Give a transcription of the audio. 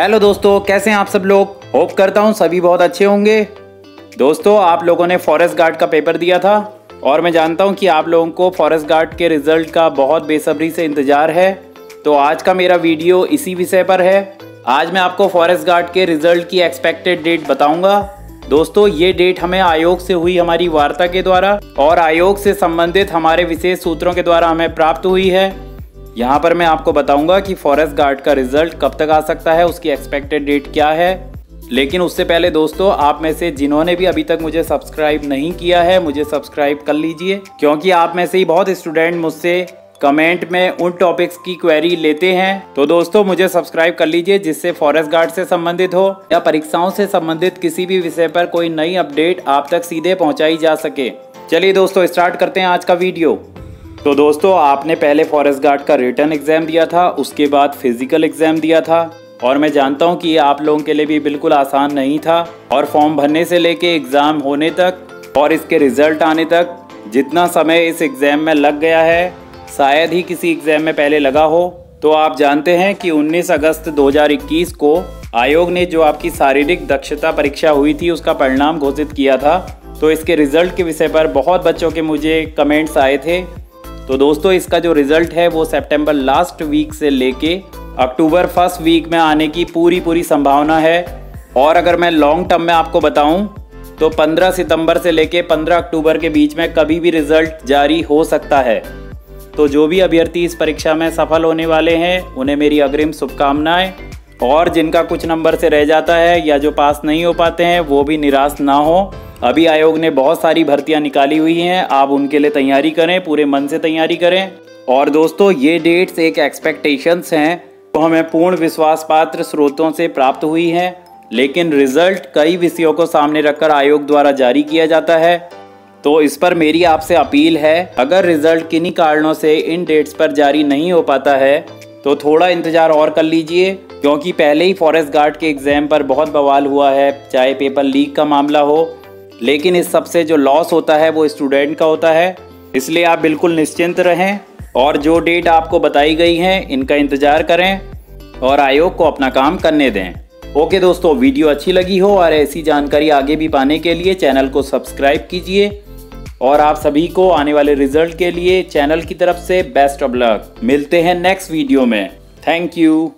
Hello दोस्तों, कैसे हैं आप सब लोग? होप करता हूँ सभी बहुत अच्छे होंगे। दोस्तों, आप लोगों ने फॉरेस्ट गार्ड का पेपर दिया था, और मैं जानता हूँ कि आप लोगों को फॉरेस्ट गार्ड के रिज़ल्ट का बहुत बेसब्री से इंतज़ार है। तो आज का मेरा वीडियो इसी विषय पर है। आज मैं आपको फॉरेस्ट गार्ड के रिज़ल्ट की एक्सपेक्टेड डेट बताऊँगा। दोस्तों, ये डेट हमें आयोग से हुई हमारी वार्ता के द्वारा, और आयोग से संबंधित हमारे विशेष सूत्रों के द्वारा हमें प्राप्त हुई है। यहाँ पर मैं आपको बताऊँगा कि फॉरेस्ट गार्ड का रिज़ल्ट कब तक आ सकता है, उसकी एक्सपेक्टेड डेट क्या है। लेकिन उससे पहले दोस्तों, आप में से जिन्होंने भी अभी तक मुझे सब्सक्राइब नहीं किया है, मुझे सब्सक्राइब कर लीजिए, क्योंकि आप में से ही बहुत स्टूडेंट मुझसे कमेंट में उन टॉपिक्स की क्वेरी लेते हैं। तो दोस्तों, मुझे सब्सक्राइब कर लीजिए, जिससे फॉरेस्ट गार्ड से संबंधित हो, या परीक्षाओं से संबंधित किसी भी विषय पर कोई नई अपडेट आप तक सीधे पहुंचाई जा सके। चलिए दोस्तों स्टार्ट करते हैं आज का वीडियो तो दोस्तों, आपने पहले फॉरेस्ट गार्ड का रिटर्न एग्ज़ाम दिया था, उसके बाद फ़िज़िकल एग्ज़ाम दिया था, और मैं जानता हूँ कि ये आप लोगों के लिए भी बिल्कुल आसान नहीं था, और फॉर्म भरने से लेके एग्ज़ाम होने तक और इसके रिज़ल्ट आने तक जितना समय इस एग्ज़ाम में लग गया है, शायद ही किसी एग्ज़ाम में पहले लगा हो। तो आप जानते हैं कि 19 अगस्त 2021 को आयोग ने जो आपकी शारीरिक दक्षता परीक्षा हुई थी, उसका परिणाम घोषित किया था। तो इसके रिज़ल्ट के विषय पर बहुत बच्चों के मुझे कमेंट्स आए थे तो दोस्तों, इसका जो रिज़ल्ट है वो सितंबर लास्ट वीक से लेके अक्टूबर फ़र्स्ट वीक में आने की पूरी पूरी संभावना है। और अगर मैं लॉन्ग टर्म में आपको बताऊँ तो 15 सितंबर से लेके 15 अक्टूबर के बीच में कभी भी रिज़ल्ट जारी हो सकता है। तो जो भी अभ्यर्थी इस परीक्षा में सफल होने वाले हैं, उन्हें मेरी अग्रिम शुभकामनाएँ। और जिनका कुछ नंबर से रह जाता है या जो पास नहीं हो पाते हैं, वो भी निराश ना हो। अभी आयोग ने बहुत सारी भर्तियाँ निकाली हुई हैं। आप उनके लिए तैयारी करें, पूरे मन से तैयारी करें। और दोस्तों, ये डेट्स एक एक्सपेक्टेशंस हैं तो हमें पूर्ण विश्वास पात्र स्रोतों से प्राप्त हुई हैं। लेकिन रिज़ल्ट कई विषयों को सामने रखकर आयोग द्वारा जारी किया जाता है। तो इस पर मेरी आपसे अपील है, अगर रिज़ल्ट किन्हीं कारणों से इन डेट्स पर जारी नहीं हो पाता है तो थोड़ा इंतज़ार और कर लीजिए। क्योंकि पहले ही फॉरेस्ट गार्ड के एग्ज़ाम पर बहुत बवाल हुआ है, चाहे पेपर लीक का मामला हो लेकिन इस सबसे जो लॉस होता है, वो स्टूडेंट का होता है। इसलिए आप बिल्कुल निश्चिंत रहें और जो डेट आपको बताई गई है, इनका इंतज़ार करें और आयोग को अपना काम करने दें। ओके दोस्तों, वीडियो अच्छी लगी हो और ऐसी जानकारी आगे भी पाने के लिए चैनल को सब्सक्राइब कीजिए और आप सभी को आने वाले रिज़ल्ट के लिए चैनल की तरफ़ से बेस्ट ऑफ़ लक मिलते हैं नेक्स्ट वीडियो में। Thank you